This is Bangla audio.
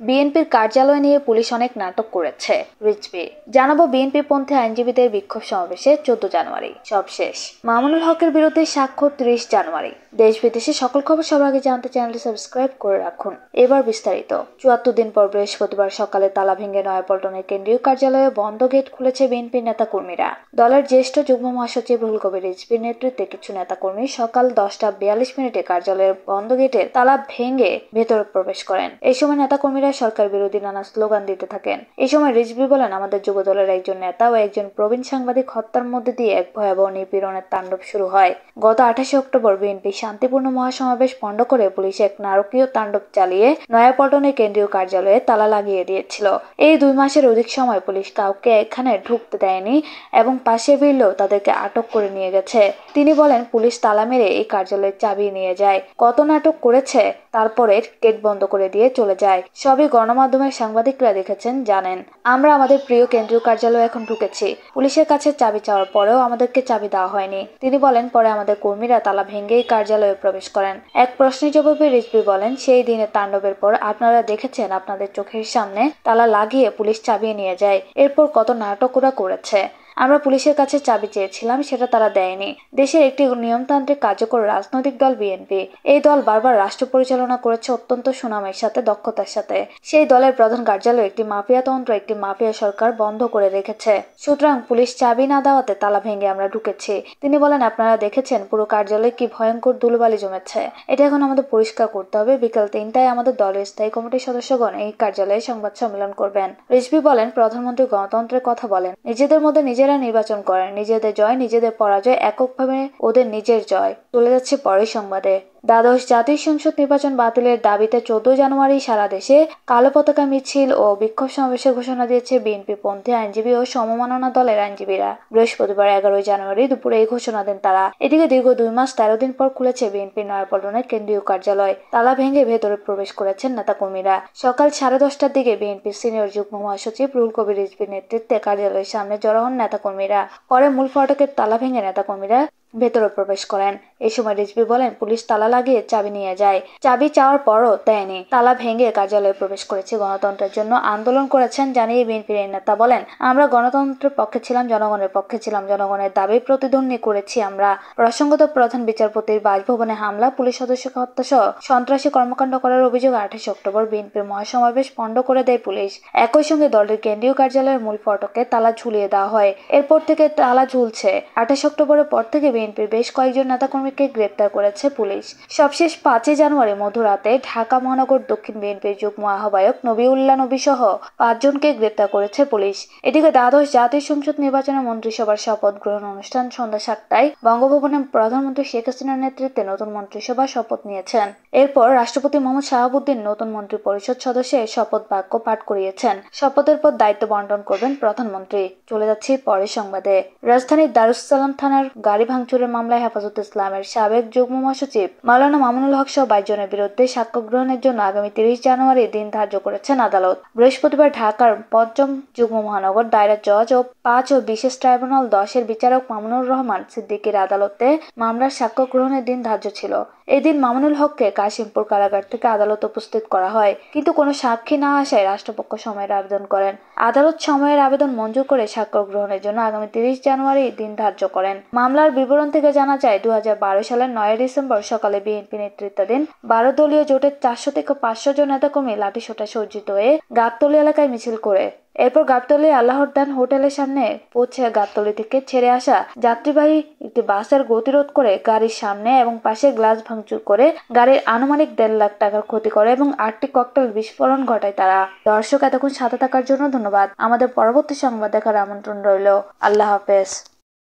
বিএনপির কার্যালয় নিয়ে পুলিশ অনেক নাটক করেছে। রিজভি, জানাব বিএনপি পন্থী আইনজীবীদের বিক্ষোভ সমাবেশে চোদ্দ জানুয়ারি। সব শেষ। মামুনুল হকের বিরুদ্ধে স্বাক্ষর ত্রিশ জানুয়ারি। দেশ বিদেশে সকল খবর সবার আগে জানতে চ্যানেলটি সাবস্ক্রাইব করে রাখুন। এবার বিস্তারিত। চুয়াত্তর দিন পর বৃহস্পতিবার সকালে তালা ভেঙে নয়াপল্টনের কেন্দ্রীয় কার্যালয়ে বন্ধ গেট খুলেছে বিএনপির নেতা কর্মীরা দলের জ্যেষ্ঠ যুগ্ম মহাসচিব রুহুল কবির রিজভির নেতৃত্বে কিছু নেতাকর্মী সকাল দশটা বিয়াল্লিশ মিনিটে কার্যালয়ের বন্ধ গেটের তালা ভেঙে ভেতরে প্রবেশ করেন। এই সময় নেতাকর্মীরা সরকার বিরোধী নানা স্লোগান দিতে থাকেন। এই সময় রিজভি বলেন, আমাদের যুব দলের একজন নেতা ও একজন প্রবীণ সাংবাদিক হত্যার মধ্যে দিয়ে এক ভয়াবহ নিপীড়নের তাণ্ডব শুরু হয়। গত আঠাশে অক্টোবর বিএনপি শান্তিপূর্ণ মহাসমাবেশ পণ্ড করে পুলিশ এক নারকীয় তাণ্ডব চালিয়ে নয়াপল্টনের কেন্দ্রীয় কার্যালয়ে তালা লাগিয়ে দিয়েছিল। এই দুই মাসের অধিক সময় পুলিশ কাউকে এখানে ঢুকতে দেয়নি এবং পাশে ফিরলেও তাদেরকে আটক করে নিয়ে গেছে। তিনি বলেন, পুলিশ তালা মেরে এই কার্যালয়ের চাবি নিয়ে যায়। কত নাটক করেছে, তারপরে গেট বন্ধ করে দিয়ে চলে যায়। সবই গণমাধ্যমের সাংবাদিকরা দেখেছেন, জানেন, আমরা আমাদের প্রিয় কেন্দ্রীয় কার্যালয়ে এখন ঢুকেছি। পুলিশের কাছে চাবি চাওয়ার পরেও আমাদেরকে চাবি দেওয়া হয়নি। তিনি বলেন, পরে আমাদের কর্মীরা তালা ভেঙেই কার্যালয়ে প্রবেশ করেন। এক প্রশ্নের জবাবে রিজবি বলেন, সেই দিনের তাণ্ডবের পর আপনারা দেখেছেন আপনাদের চোখের সামনে তালা লাগিয়ে পুলিশ চাবিয়ে নিয়ে যায়। এরপর কত নাটক ওরা করেছে। আমরা পুলিশের কাছে চাবি চেয়েছিলাম, সেটা তারা দেয়নি। দেশের একটি নিয়মতান্ত্রিক কার্যকর রাজনৈতিক দল বিএনপি। এই দল বারবার রাষ্ট্র পরিচালনা করেছে অত্যন্ত সুনামের সাথে, দক্ষতার সাথে। সেই দলের প্রধান কার্যালয় একটি মাফিয়া তন্ত্র, একটি মাফিয়া সরকার বন্ধ করে রেখেছে। সুতরাং পুলিশ চাবি না দেওয়াতে তালা ভেঙে আমরা ঢুকেছি। তিনি বলেন, আপনারা দেখেছেন পুরো কার্যালয়ে কি ভয়ঙ্কর দুলবালি জমেছে। এটা এখন আমাদের পরিষ্কার করতে হবে। বিকাল তিনটায় আমাদের দলের স্থায়ী কমিটির সদস্যগণ এই কার্যালয়ে সংবাদ সম্মেলন করবেন। রিজভি বলেন, প্রধানমন্ত্রী গণতন্ত্রের কথা বলেন। নিজেদের মধ্যে নিজেরা নির্বাচন করেন নিজেদের জয় নিজেদের পরাজয় এককভাবে ওদের নিজের জয়। চলে যাচ্ছে পরের সংবাদে। দ্বাদশ জাতীয় সংসদ নির্বাচন বাতিলের দাবিতে চোদ্দ জানুয়ারি সারা দেশে কালো পতাকা, মিছিল ও বিক্ষোভ সমাবেশের ঘোষণা দিয়েছে বিএনপি পন্থী আইনজীবী ও সমমাননা দলের আইনজীবীরা। বৃহস্পতিবার এগারোই জানুয়ারি দুপুরে এই ঘোষণা দেন তারা। এদিকে দীর্ঘ দুই মাস তেরো দিন পর খুলেছে বিএনপি নয়াপল্টনের কেন্দ্রীয় কার্যালয়। তালা ভেঙে ভেতরে প্রবেশ করেছেন নেতাকর্মীরা। সকাল সাড়ে দশটার দিকে বিএনপির সিনিয়র যুগ্ম মহাসচিব রুহুল কবির রিজভির নেতৃত্বে কার্যালয়ের সামনে জড়ো হন নেতাকর্মীরা। পরে মূল ফটকের তালা ভেঙে নেতাকর্মীরা ভেতরে প্রবেশ করেন। এই সময় রিজভি বলেন, পুলিশ তালা লাগিয়ে চাবি নিয়ে যায়। চাবি চাওয়ার পরও দেয়নি। তালা ভেঙে কার্যালয়ে প্রবেশ করেছে। গণতন্ত্রের জন্য আন্দোলন করেছেন জানিয়ে বিএনপির নেতা বলেন, আমরা গণতন্ত্রের পক্ষে ছিলাম, জনগণের পক্ষে ছিলাম। জনগণের দাবি প্রতিদ্বন্দ্বী করেছি আমরা। প্রসঙ্গত প্রধান বিচারপতির বাসভবনে হামলা, পুলিশ সদস্যকে হত্যা সহ সন্ত্রাসী কর্মকাণ্ড করার অভিযোগ আঠাশে অক্টোবর বিএনপির মহাসমাবেশ পণ্ড করে দেয় পুলিশ। একই সঙ্গে দলের কেন্দ্রীয় কার্যালয়ের মূল ফটকে তালা ঝুলিয়ে দেওয়া হয়। এরপর থেকে তালা ঝুলছে। আঠাশ অক্টোবরের পর থেকে বিএনপির বেশ কয়েকজন নেতাকর্মীকে গ্রেপ্তার করেছে পুলিশ। সবশেষ পাঁচই জানুয়ারি মধ্যরাতে ঢাকা মহানগর দক্ষিণ বিএনপির যুগ্ম আহ্বায়ক নবিউল্লাহ নবী সহ পাঁচজনকে গ্রেপ্তার করেছে পুলিশ। এদিকে দ্বাদশ জাতীয় সংসদ নির্বাচনে মন্ত্রিসভার শপথ গ্রহণ অনুষ্ঠান সন্ধ্যা সাতটায় বঙ্গভবনে প্রধানমন্ত্রী শেখ হাসিনার নেতৃত্বে নতুন মন্ত্রিসভা শপথ নিয়েছেন। এরপর রাষ্ট্রপতি মোহাম্মদ শাহাবুদ্দিন নতুন মন্ত্রী পরিষদ সদস্যের শপথ বাক্য পাঠ করিয়েছেন। শপথের পর দায়িত্ব বন্টন করবেন প্রধানমন্ত্রী। চলে যাচ্ছি পরের সংবাদে। রাজধানীর দারুসালাম থানার গাড়ি ভাঙচুরের মামলায় হেফাজত ইসলামের সাবেক যুগ্ম মহাসচিব মাওলানা মামুনুল হক সহ বাইশ জনের বিরুদ্ধে সাক্ষ্য গ্রহণের জন্য আগামী তিরিশ জানুয়ারি দিন ধার্য করেছেন আদালত। বৃহস্পতিবার ঢাকার পঞ্চম যুগ্ম মহানগর দায়রা জজ ও পাঁচ ও বিশেষ ট্রাইব্যুনাল দশের বিচারক মামুনুর রহমান সিদ্দিকের আদালতে মামলার সাক্ষ্য গ্রহণের দিন ধার্য ছিল। এদিন মামুনুল হককে কাশিমপুর কারাগার থেকে আদালত উপস্থিত করা হয়। কিন্তু কোনো সাক্ষী না আসায় রাষ্ট্রপক্ষ সময়ের আবেদন করেন। আদালত সময়ের আবেদন মঞ্জুর করে সাক্ষ্য গ্রহণের জন্য আগামী তিরিশ জানুয়ারি দিন ধার্য করেন। মামলার বিবরণ থেকে জানা যায় দু হাজার বারো সালের নয় ডিসেম্বর সকালে বিএনপি নেতৃত্বাধীন বারো দলীয় জোটের চারশো থেকে পাঁচশো জন নেতাকর্মী লাঠিসোটা সজ্জিত হয়ে গাবতলী এলাকায় মিছিল করে এরপর গাবতলি আল্লাহর দান হোটেলের সামনে পৌঁছে গাবতলি থেকে ছেড়ে আসা যাত্রীবাহী একটি বাসের গতিরোধ করে গাড়ির সামনে এবং পাশে গ্লাস ভাঙচুর করে গাড়ির আনুমানিক দেড় লাখ টাকার ক্ষতি করে এবং আটটি ককটেল বিস্ফোরণ ঘটায় তারা। দর্শক, এতক্ষণ সাথে থাকার জন্য ধন্যবাদ। আমাদের পরবর্তী সংবাদ দেখার আমন্ত্রণ রইল। আল্লাহ হাফেজ।